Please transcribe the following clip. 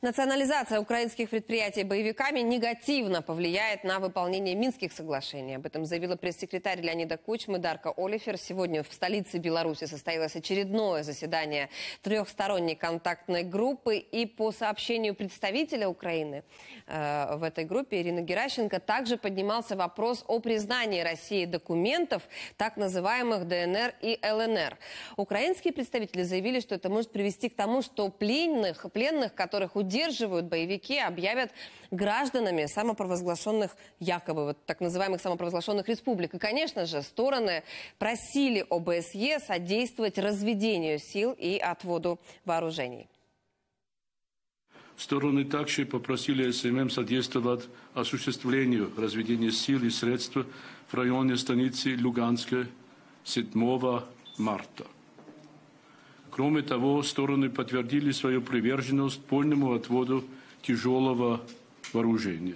Национализация украинских предприятий боевиками негативно повлияет на выполнение Минских соглашений. Об этом заявила пресс-секретарь Леонида Кучмы Дарка Олифер. Сегодня в столице Беларуси состоялось очередное заседание трехсторонней контактной группы. И по сообщению представителя Украины э, в этой группе Ирины Геращенко также поднимался вопрос о признании России документов так называемых ДНР и ЛНР. Украинские представители заявили, что это может привести к тому, что пленных, пленных которых удерживают боевики, объявят гражданами самопровозглашенных, якобы вот так называемых самопровозглашенных республик. И, конечно же, стороны просили ОБСЕ содействовать разведению сил и отводу вооружений. Стороны также попросили СММ содействовать осуществлению разведения сил и средств в районе станицы Люганска 7 марта. Кроме того, стороны подтвердили свою приверженность полному отводу тяжелого вооружения.